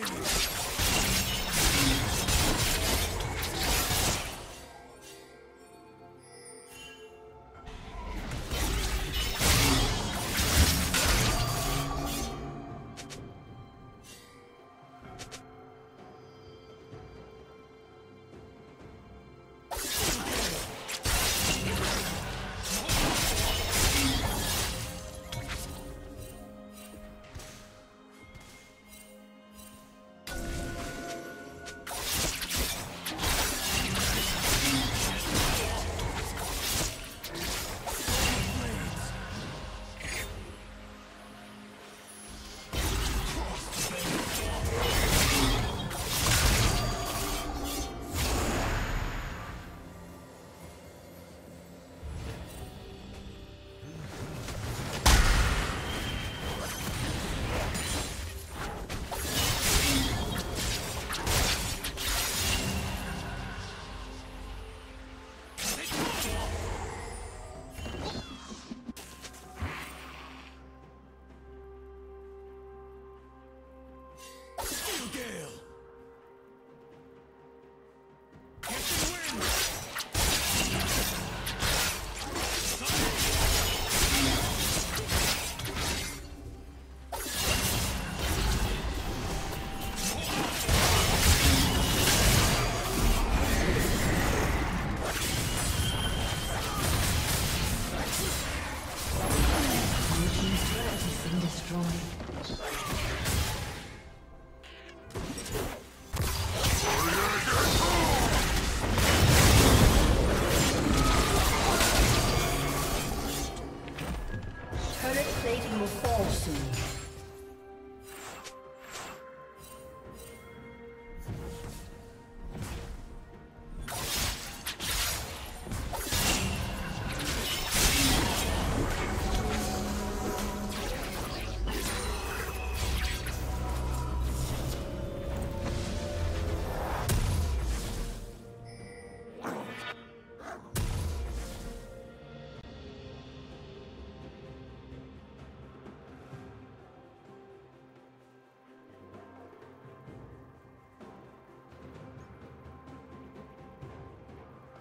Blades!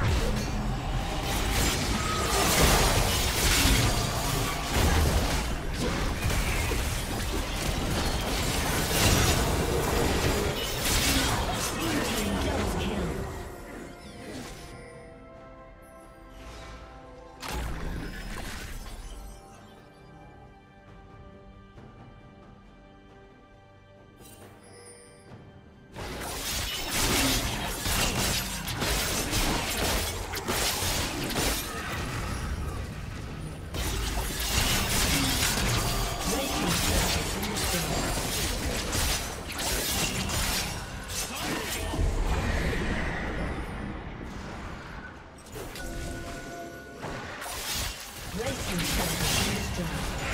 Double kill. Red team's turret been destroyed.